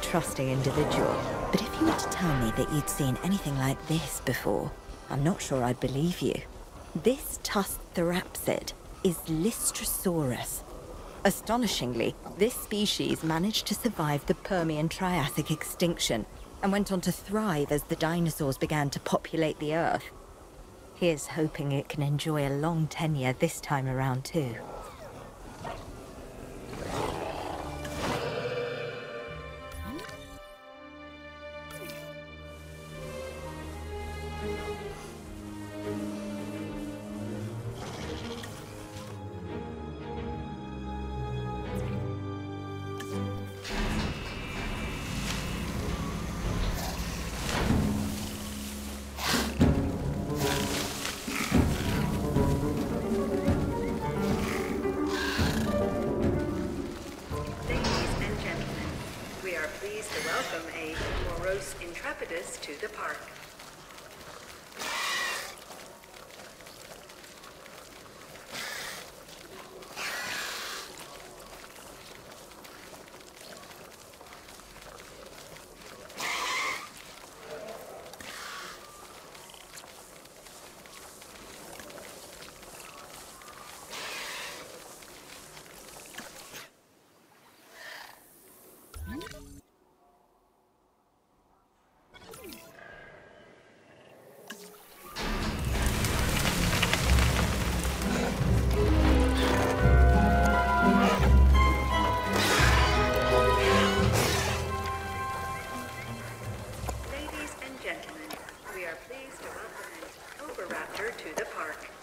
trusting individual, but if you were to tell me that you'd seen anything like this before, I'm not sure I'd believe you. This tusked therapsid is Lystrosaurus. Astonishingly, this species managed to survive the Permian Triassic extinction and went on to thrive as the dinosaurs began to populate the Earth. Here's hoping it can enjoy a long tenure this time around, too. To the park. to the park.